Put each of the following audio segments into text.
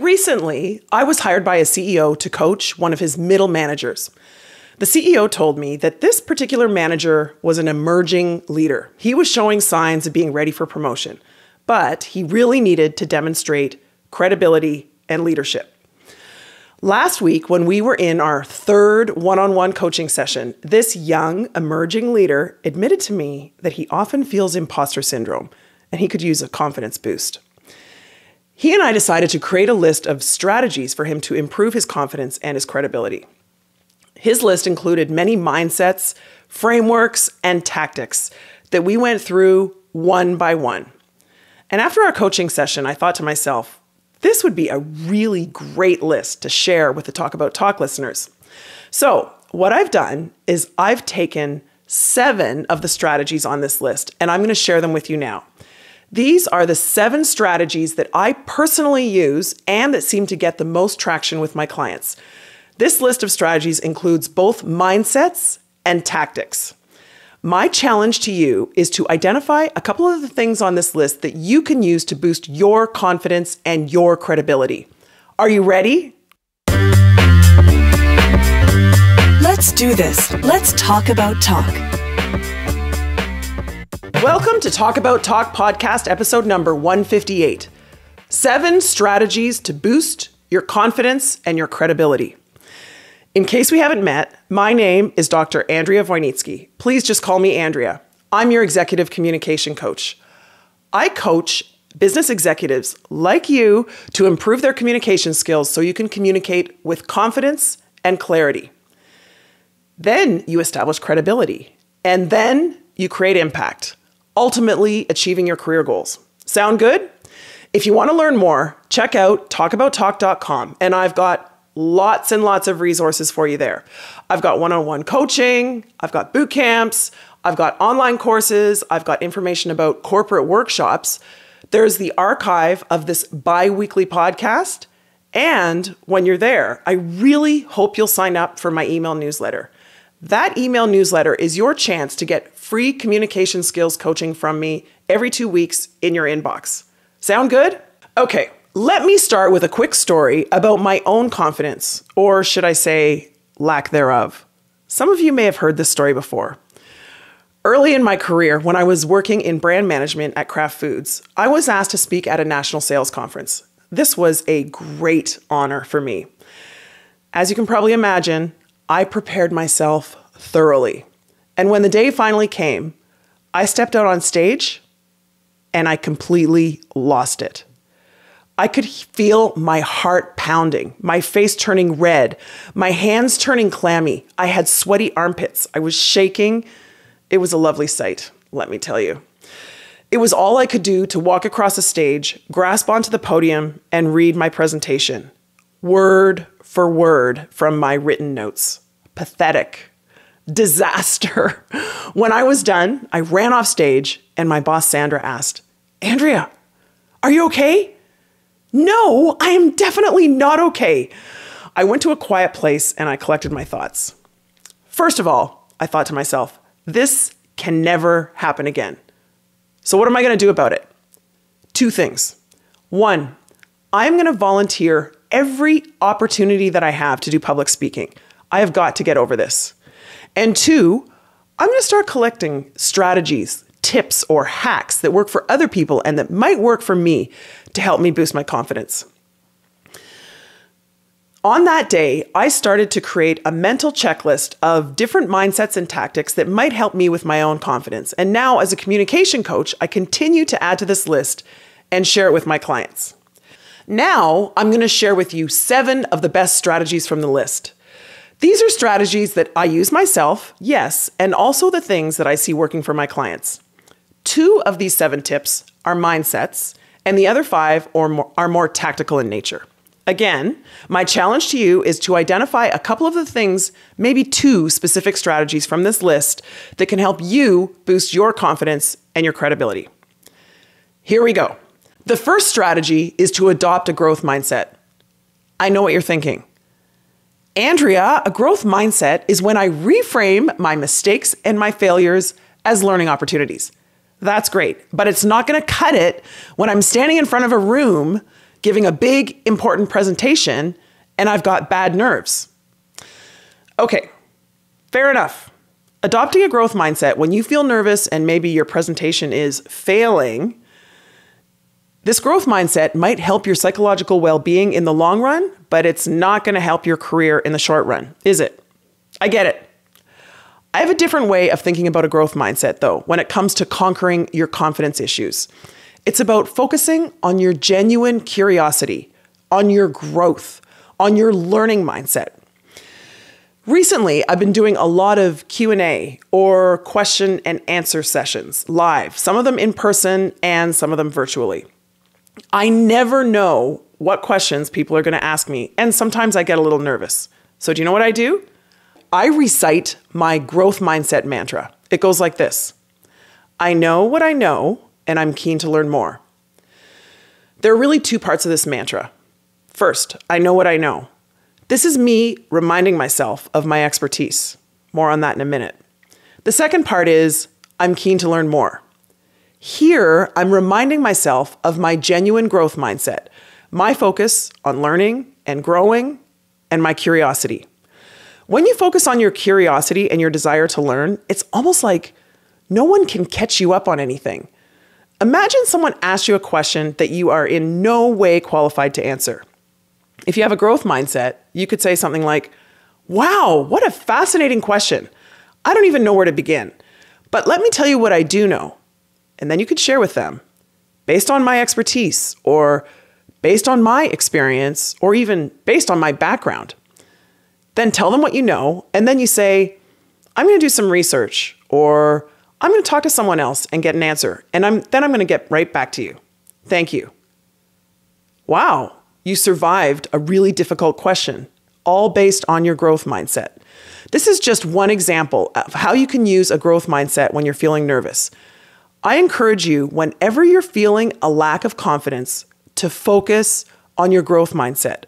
Recently, I was hired by a CEO to coach one of his middle managers. The CEO told me that this particular manager was an emerging leader. He was showing signs of being ready for promotion, but he really needed to demonstrate credibility and leadership. Last week, when we were in our third one on one coaching session, this young, emerging leader admitted to me that he often feels imposter syndrome and he could use a confidence boost. He and I decided to create a list of strategies for him to improve his confidence and his credibility. His list included many mindsets, frameworks, and tactics that we went through one by one. And after our coaching session, I thought to myself, this would be a really great list to share with the Talk About Talk listeners. So, what I've done is I've taken seven of the strategies on this list, and I'm going to share them with you now. These are the seven strategies that I personally use and that seem to get the most traction with my clients. This list of strategies includes both mindsets and tactics. My challenge to you is to identify a couple of the things on this list that you can use to boost your confidence and your credibility. Are you ready? Let's do this. Let's talk about talk. Welcome to Talk About Talk podcast episode number 158 Seven Strategies to Boost Your Confidence and Your Credibility. In case we haven't met, my name is Dr. Andrea Wojnicki. Please just call me Andrea. I'm your executive communication coach. I coach business executives like you to improve their communication skills so you can communicate with confidence and clarity. Then you establish credibility, and then you create impact ultimately achieving your career goals. Sound good? If you want to learn more, check out talkabouttalk.com and I've got lots and lots of resources for you there. I've got one-on-one coaching, I've got boot camps, I've got online courses, I've got information about corporate workshops. There's the archive of this bi-weekly podcast, and when you're there, I really hope you'll sign up for my email newsletter. That email newsletter is your chance to get free communication skills coaching from me every two weeks in your inbox. Sound good? Okay, let me start with a quick story about my own confidence, or should I say, lack thereof. Some of you may have heard this story before. Early in my career, when I was working in brand management at Kraft Foods, I was asked to speak at a national sales conference. This was a great honor for me. As you can probably imagine, I prepared myself thoroughly. And when the day finally came, I stepped out on stage and I completely lost it. I could feel my heart pounding, my face turning red, my hands turning clammy. I had sweaty armpits. I was shaking. It was a lovely sight, let me tell you. It was all I could do to walk across the stage, grasp onto the podium, and read my presentation, word for word from my written notes. Pathetic. Disaster. When I was done, I ran off stage and my boss Sandra asked, Andrea, are you okay? No, I am definitely not okay. I went to a quiet place and I collected my thoughts. First of all, I thought to myself, this can never happen again. So, what am I going to do about it? Two things. One, I'm going to volunteer every opportunity that I have to do public speaking. I have got to get over this. And two, I'm going to start collecting strategies, tips, or hacks that work for other people and that might work for me to help me boost my confidence. On that day, I started to create a mental checklist of different mindsets and tactics that might help me with my own confidence. And now, as a communication coach, I continue to add to this list and share it with my clients. Now, I'm going to share with you seven of the best strategies from the list. These are strategies that I use myself, yes, and also the things that I see working for my clients. Two of these seven tips are mindsets, and the other five are more, are more tactical in nature. Again, my challenge to you is to identify a couple of the things, maybe two specific strategies from this list that can help you boost your confidence and your credibility. Here we go. The first strategy is to adopt a growth mindset. I know what you're thinking. Andrea, a growth mindset is when I reframe my mistakes and my failures as learning opportunities. That's great, but it's not going to cut it when I'm standing in front of a room giving a big, important presentation and I've got bad nerves. Okay, fair enough. Adopting a growth mindset when you feel nervous and maybe your presentation is failing, this growth mindset might help your psychological well being in the long run, but it's not going to help your career in the short run, is it? I get it. I have a different way of thinking about a growth mindset, though, when it comes to conquering your confidence issues. It's about focusing on your genuine curiosity, on your growth, on your learning mindset. Recently, I've been doing a lot of Q&A or question and answer sessions live, some of them in person and some of them virtually. I never know what questions people are going to ask me, and sometimes I get a little nervous. So, do you know what I do? I recite my growth mindset mantra. It goes like this I know what I know, and I'm keen to learn more. There are really two parts of this mantra. First, I know what I know. This is me reminding myself of my expertise. More on that in a minute. The second part is I'm keen to learn more. Here, I'm reminding myself of my genuine growth mindset, my focus on learning and growing, and my curiosity. When you focus on your curiosity and your desire to learn, it's almost like no one can catch you up on anything. Imagine someone asks you a question that you are in no way qualified to answer. If you have a growth mindset, you could say something like, Wow, what a fascinating question. I don't even know where to begin. But let me tell you what I do know. And then you could share with them based on my expertise or based on my experience or even based on my background. Then tell them what you know. And then you say, I'm going to do some research or I'm going to talk to someone else and get an answer. And I'm, then I'm going to get right back to you. Thank you. Wow, you survived a really difficult question, all based on your growth mindset. This is just one example of how you can use a growth mindset when you're feeling nervous. I encourage you, whenever you're feeling a lack of confidence, to focus on your growth mindset.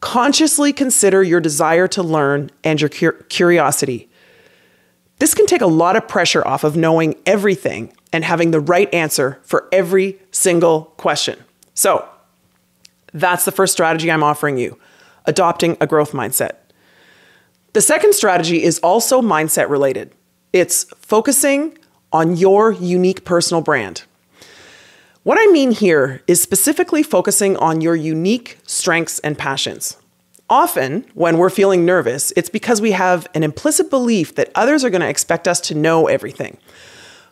Consciously consider your desire to learn and your curiosity. This can take a lot of pressure off of knowing everything and having the right answer for every single question. So, that's the first strategy I'm offering you adopting a growth mindset. The second strategy is also mindset related it's focusing on your unique personal brand. What I mean here is specifically focusing on your unique strengths and passions. Often, when we're feeling nervous, it's because we have an implicit belief that others are going to expect us to know everything.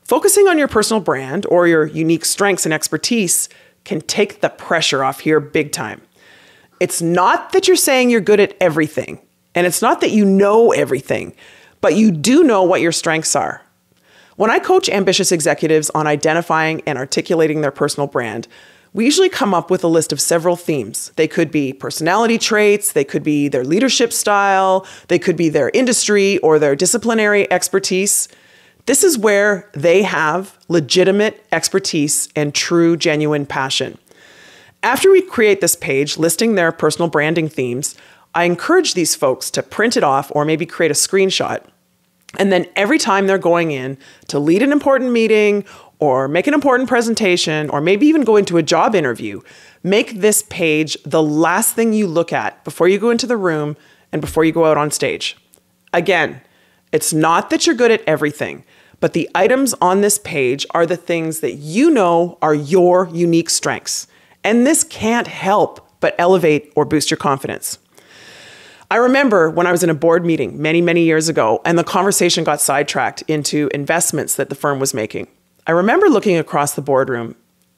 Focusing on your personal brand or your unique strengths and expertise can take the pressure off here big time. It's not that you're saying you're good at everything, and it's not that you know everything, but you do know what your strengths are. When I coach ambitious executives on identifying and articulating their personal brand, we usually come up with a list of several themes. They could be personality traits, they could be their leadership style, they could be their industry or their disciplinary expertise. This is where they have legitimate expertise and true, genuine passion. After we create this page listing their personal branding themes, I encourage these folks to print it off or maybe create a screenshot. And then every time they're going in to lead an important meeting or make an important presentation or maybe even go into a job interview, make this page the last thing you look at before you go into the room and before you go out on stage. Again, it's not that you're good at everything, but the items on this page are the things that you know are your unique strengths. And this can't help but elevate or boost your confidence. I remember when I was in a board meeting many, many years ago, and the conversation got sidetracked into investments that the firm was making. I remember looking across the boardroom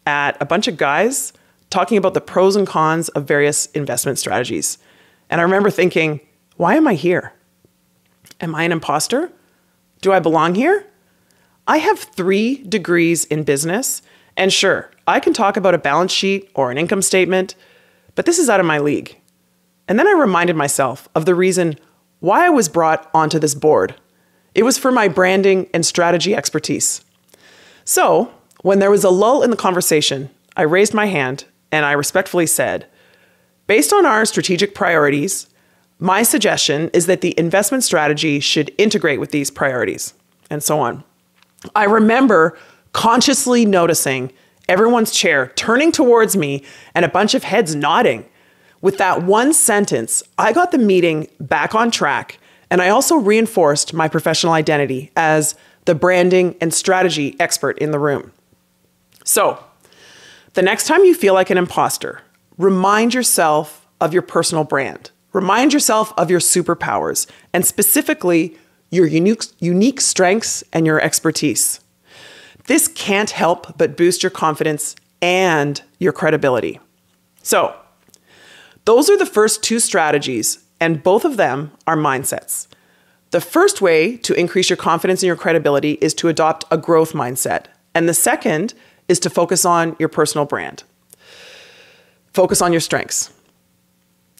at a bunch of guys talking about the pros and cons of various investment strategies. And I remember thinking, why am I here? Am I an imposter? Do I belong here? I have three degrees in business, and sure, I can talk about a balance sheet or an income statement, but this is out of my league. And then I reminded myself of the reason why I was brought onto this board. It was for my branding and strategy expertise. So, when there was a lull in the conversation, I raised my hand and I respectfully said, Based on our strategic priorities, my suggestion is that the investment strategy should integrate with these priorities, and so on. I remember consciously noticing everyone's chair turning towards me and a bunch of heads nodding. With that one sentence, I got the meeting back on track, and I also reinforced my professional identity as the branding and strategy expert in the room. So, the next time you feel like an imposter, remind yourself of your personal brand. Remind yourself of your superpowers and specifically your unique, unique strengths and your expertise. This can't help but boost your confidence and your credibility. So, those are the first two strategies, and both of them are mindsets. The first way to increase your confidence and your credibility is to adopt a growth mindset. And the second is to focus on your personal brand. Focus on your strengths.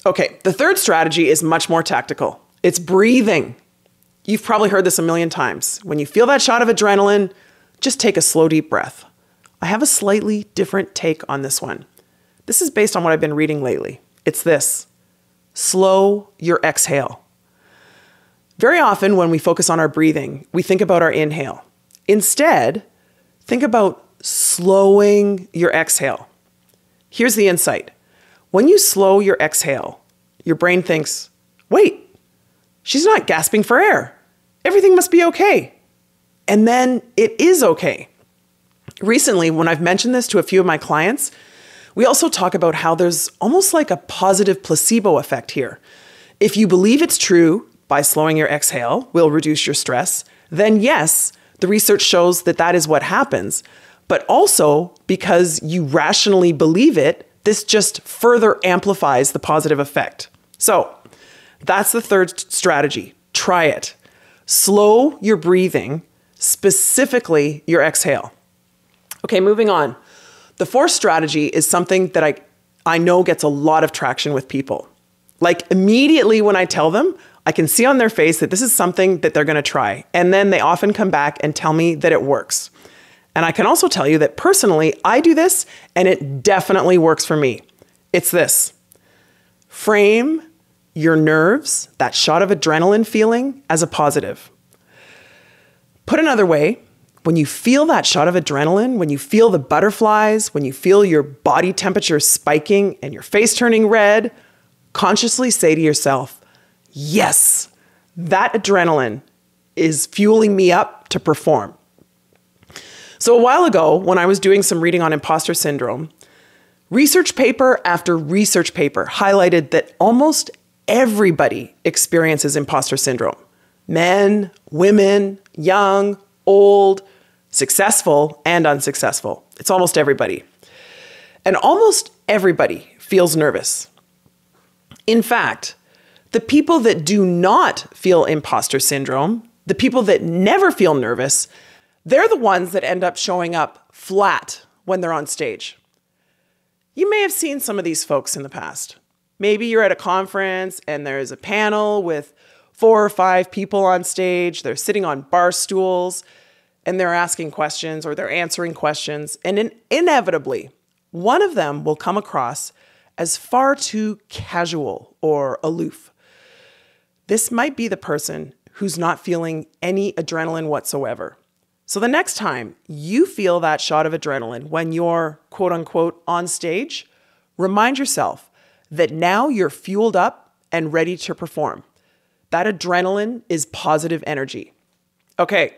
Okay, the third strategy is much more tactical it's breathing. You've probably heard this a million times. When you feel that shot of adrenaline, just take a slow, deep breath. I have a slightly different take on this one. This is based on what I've been reading lately. It's this slow your exhale. Very often, when we focus on our breathing, we think about our inhale. Instead, think about slowing your exhale. Here's the insight when you slow your exhale, your brain thinks, wait, she's not gasping for air. Everything must be okay. And then it is okay. Recently, when I've mentioned this to a few of my clients, we also talk about how there's almost like a positive placebo effect here. If you believe it's true by slowing your exhale will reduce your stress, then yes, the research shows that that is what happens. But also, because you rationally believe it, this just further amplifies the positive effect. So, that's the third strategy. Try it. Slow your breathing, specifically your exhale. Okay, moving on. The fourth strategy is something that I, I know gets a lot of traction with people. Like immediately when I tell them, I can see on their face that this is something that they're going to try. And then they often come back and tell me that it works. And I can also tell you that personally, I do this and it definitely works for me. It's this frame your nerves, that shot of adrenaline feeling, as a positive. Put another way, when you feel that shot of adrenaline, when you feel the butterflies, when you feel your body temperature spiking and your face turning red, consciously say to yourself, Yes, that adrenaline is fueling me up to perform. So, a while ago, when I was doing some reading on imposter syndrome, research paper after research paper highlighted that almost everybody experiences imposter syndrome men, women, young, old, successful, and unsuccessful. It's almost everybody. And almost everybody feels nervous. In fact, the people that do not feel imposter syndrome, the people that never feel nervous, they're the ones that end up showing up flat when they're on stage. You may have seen some of these folks in the past. Maybe you're at a conference and there's a panel with four or five people on stage. They're sitting on bar stools and they're asking questions or they're answering questions. And in- inevitably, one of them will come across as far too casual or aloof. This might be the person who's not feeling any adrenaline whatsoever. So the next time you feel that shot of adrenaline when you're quote unquote on stage, remind yourself that now you're fueled up and ready to perform. That adrenaline is positive energy. Okay,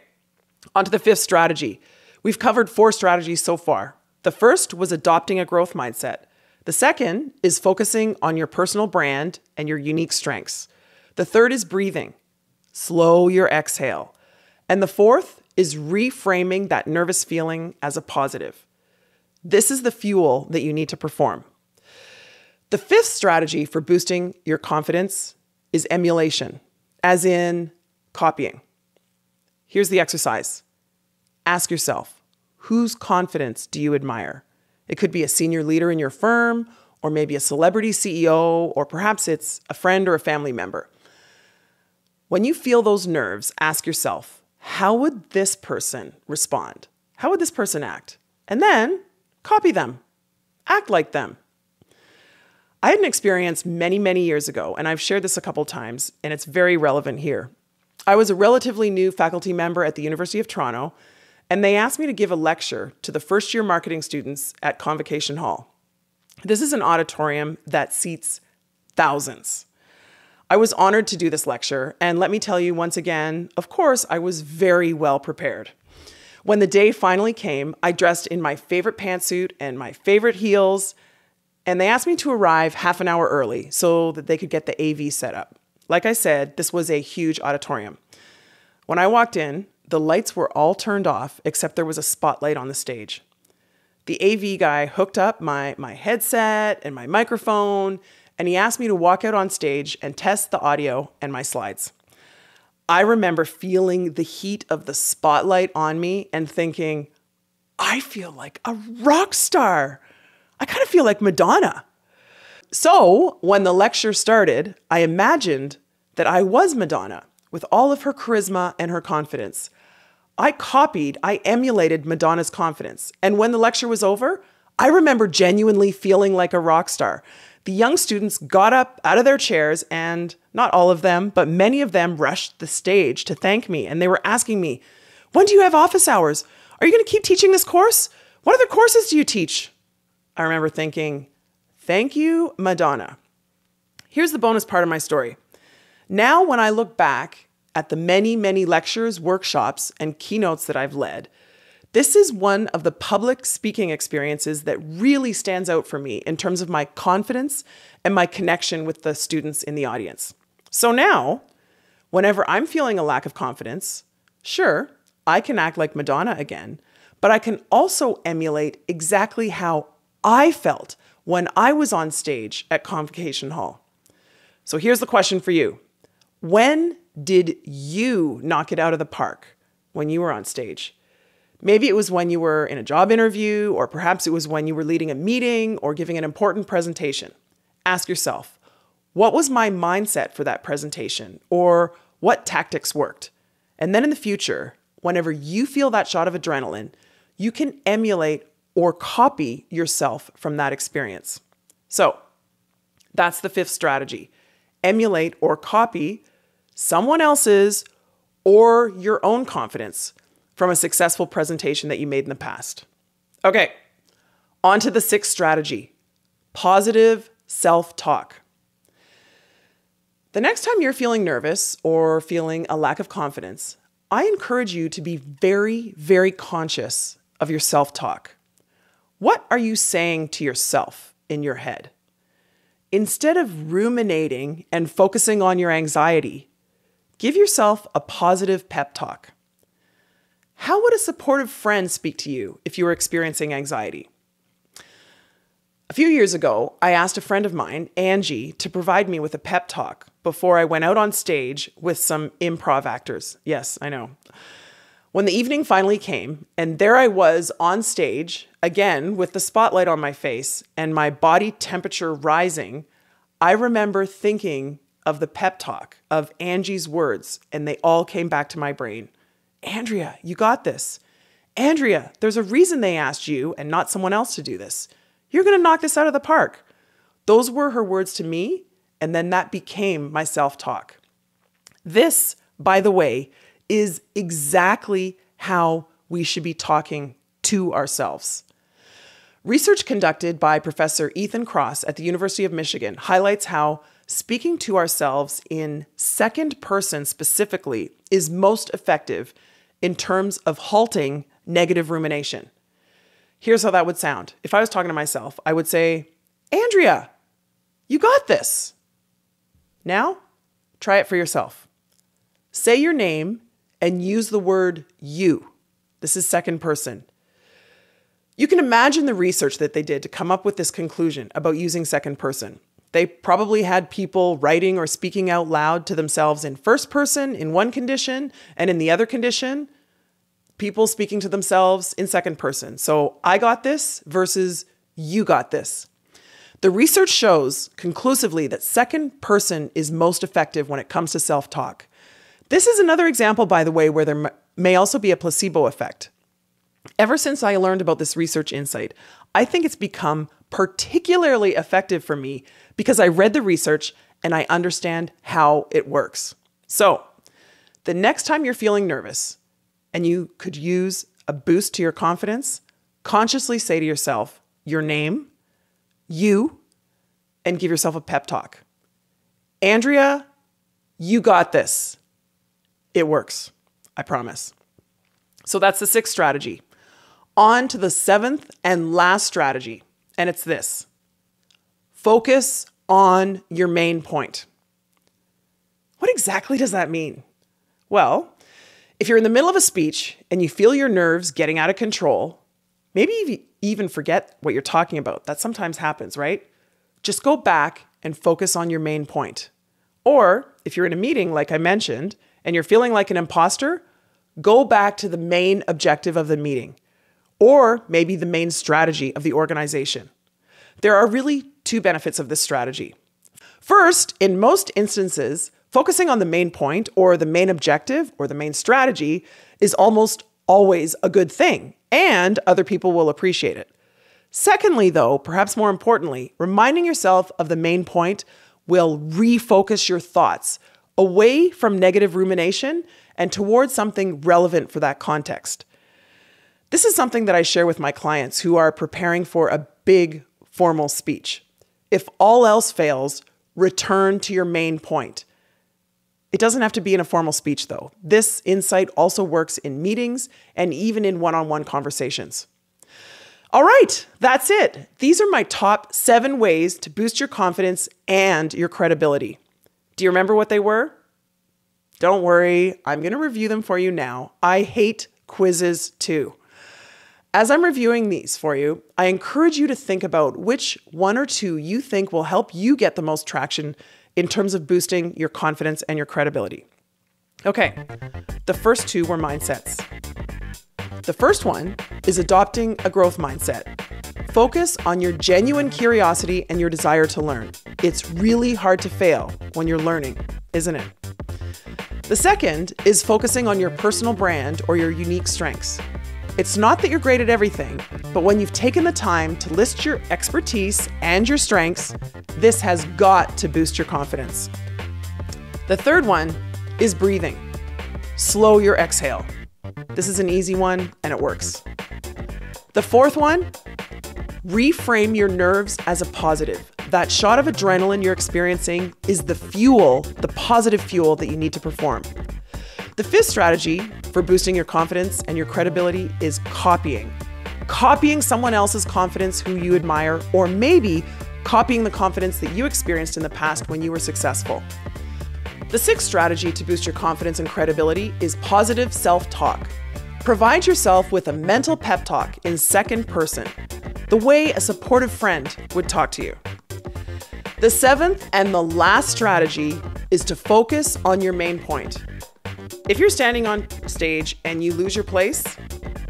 on to the fifth strategy. We've covered four strategies so far. The first was adopting a growth mindset. The second is focusing on your personal brand and your unique strengths. The third is breathing. Slow your exhale. And the fourth is reframing that nervous feeling as a positive. This is the fuel that you need to perform. The fifth strategy for boosting your confidence is emulation, as in copying. Here's the exercise ask yourself whose confidence do you admire? It could be a senior leader in your firm, or maybe a celebrity CEO, or perhaps it's a friend or a family member. When you feel those nerves, ask yourself, how would this person respond? How would this person act? And then copy them, act like them. I had an experience many, many years ago, and I've shared this a couple times, and it's very relevant here. I was a relatively new faculty member at the University of Toronto, and they asked me to give a lecture to the first year marketing students at Convocation Hall. This is an auditorium that seats thousands. I was honored to do this lecture, and let me tell you once again, of course, I was very well prepared. When the day finally came, I dressed in my favorite pantsuit and my favorite heels, and they asked me to arrive half an hour early so that they could get the AV set up. Like I said, this was a huge auditorium. When I walked in, the lights were all turned off except there was a spotlight on the stage. The AV guy hooked up my, my headset and my microphone, and he asked me to walk out on stage and test the audio and my slides. I remember feeling the heat of the spotlight on me and thinking, I feel like a rock star. I kind of feel like Madonna. So, when the lecture started, I imagined that I was Madonna with all of her charisma and her confidence. I copied, I emulated Madonna's confidence. And when the lecture was over, I remember genuinely feeling like a rock star. The young students got up out of their chairs, and not all of them, but many of them rushed the stage to thank me. And they were asking me, When do you have office hours? Are you going to keep teaching this course? What other courses do you teach? I remember thinking, Thank you, Madonna. Here's the bonus part of my story. Now, when I look back at the many, many lectures, workshops, and keynotes that I've led, this is one of the public speaking experiences that really stands out for me in terms of my confidence and my connection with the students in the audience. So now, whenever I'm feeling a lack of confidence, sure, I can act like Madonna again, but I can also emulate exactly how I felt when I was on stage at Convocation Hall. So here's the question for you When did you knock it out of the park when you were on stage? Maybe it was when you were in a job interview, or perhaps it was when you were leading a meeting or giving an important presentation. Ask yourself, what was my mindset for that presentation? Or what tactics worked? And then in the future, whenever you feel that shot of adrenaline, you can emulate or copy yourself from that experience. So that's the fifth strategy emulate or copy someone else's or your own confidence from a successful presentation that you made in the past. Okay, on to the sixth strategy positive self talk. The next time you're feeling nervous or feeling a lack of confidence, I encourage you to be very, very conscious of your self talk. What are you saying to yourself in your head? Instead of ruminating and focusing on your anxiety, give yourself a positive pep talk. How would a supportive friend speak to you if you were experiencing anxiety? A few years ago, I asked a friend of mine, Angie, to provide me with a pep talk before I went out on stage with some improv actors. Yes, I know. When the evening finally came, and there I was on stage, again with the spotlight on my face and my body temperature rising, I remember thinking of the pep talk, of Angie's words, and they all came back to my brain. Andrea, you got this. Andrea, there's a reason they asked you and not someone else to do this. You're going to knock this out of the park. Those were her words to me, and then that became my self talk. This, by the way, is exactly how we should be talking to ourselves. Research conducted by Professor Ethan Kross at the University of Michigan highlights how speaking to ourselves in second person specifically is most effective in terms of halting negative rumination. Here's how that would sound. If I was talking to myself, I would say, Andrea, you got this. Now, try it for yourself. Say your name and use the word you. This is second person. You can imagine the research that they did to come up with this conclusion about using second person. They probably had people writing or speaking out loud to themselves in first person in one condition, and in the other condition, people speaking to themselves in second person. So I got this versus you got this. The research shows conclusively that second person is most effective when it comes to self talk. This is another example, by the way, where there may also be a placebo effect. Ever since I learned about this research insight, I think it's become particularly effective for me because I read the research and I understand how it works. So, the next time you're feeling nervous and you could use a boost to your confidence, consciously say to yourself your name, you, and give yourself a pep talk. Andrea, you got this. It works. I promise. So that's the sixth strategy. On to the seventh and last strategy, and it's this focus on your main point. What exactly does that mean? Well, if you're in the middle of a speech and you feel your nerves getting out of control, maybe you even forget what you're talking about. That sometimes happens, right? Just go back and focus on your main point. Or if you're in a meeting, like I mentioned, and you're feeling like an imposter, go back to the main objective of the meeting or maybe the main strategy of the organization. There are really two benefits of this strategy. First, in most instances, focusing on the main point or the main objective or the main strategy is almost always a good thing, and other people will appreciate it. Secondly, though, perhaps more importantly, reminding yourself of the main point will refocus your thoughts away from negative rumination and towards something relevant for that context. This is something that I share with my clients who are preparing for a big formal speech. If all else fails, return to your main point. It doesn't have to be in a formal speech, though. This insight also works in meetings and even in one on one conversations. All right, that's it. These are my top seven ways to boost your confidence and your credibility. Do you remember what they were? Don't worry, I'm going to review them for you now. I hate quizzes too. As I'm reviewing these for you, I encourage you to think about which one or two you think will help you get the most traction in terms of boosting your confidence and your credibility. Okay, the first two were mindsets. The first one is adopting a growth mindset. Focus on your genuine curiosity and your desire to learn. It's really hard to fail when you're learning, isn't it? The second is focusing on your personal brand or your unique strengths. It's not that you're great at everything, but when you've taken the time to list your expertise and your strengths, this has got to boost your confidence. The third one is breathing. Slow your exhale. This is an easy one and it works. The fourth one, reframe your nerves as a positive that shot of adrenaline you're experiencing is the fuel, the positive fuel that you need to perform. The fifth strategy for boosting your confidence and your credibility is copying. Copying someone else's confidence who you admire, or maybe copying the confidence that you experienced in the past when you were successful. The sixth strategy to boost your confidence and credibility is positive self talk. Provide yourself with a mental pep talk in second person, the way a supportive friend would talk to you. The seventh and the last strategy is to focus on your main point. If you're standing on stage and you lose your place,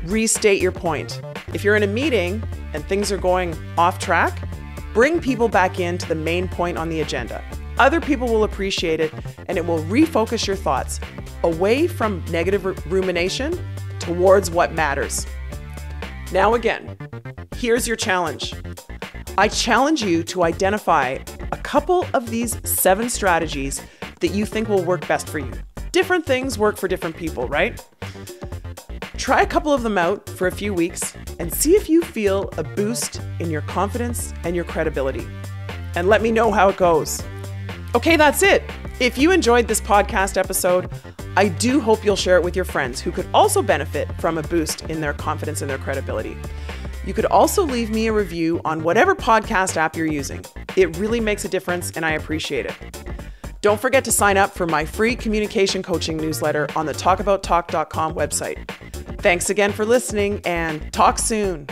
restate your point. If you're in a meeting and things are going off track, bring people back into the main point on the agenda. Other people will appreciate it and it will refocus your thoughts away from negative rumination towards what matters. Now, again, here's your challenge. I challenge you to identify a couple of these seven strategies that you think will work best for you. Different things work for different people, right? Try a couple of them out for a few weeks and see if you feel a boost in your confidence and your credibility. And let me know how it goes. Okay, that's it. If you enjoyed this podcast episode, I do hope you'll share it with your friends who could also benefit from a boost in their confidence and their credibility. You could also leave me a review on whatever podcast app you're using. It really makes a difference and I appreciate it. Don't forget to sign up for my free communication coaching newsletter on the talkabouttalk.com website. Thanks again for listening and talk soon.